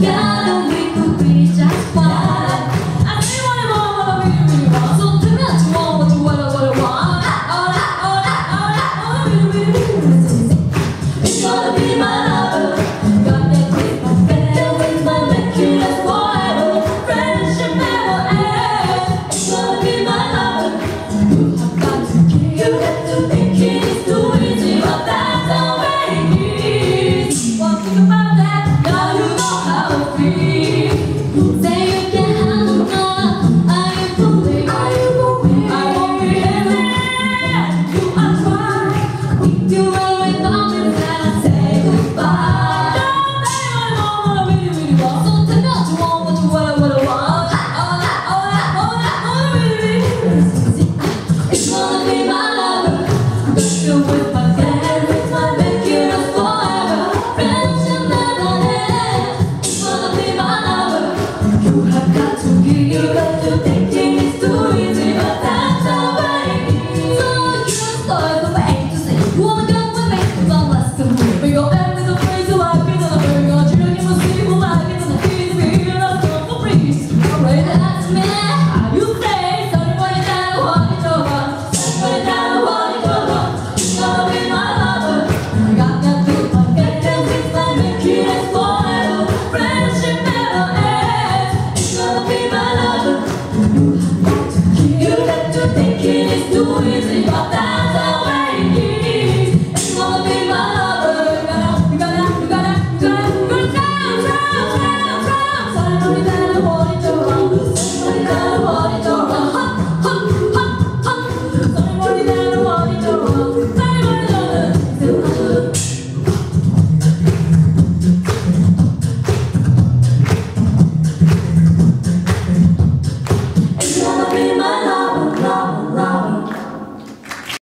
Рядом выкупить от а пар Do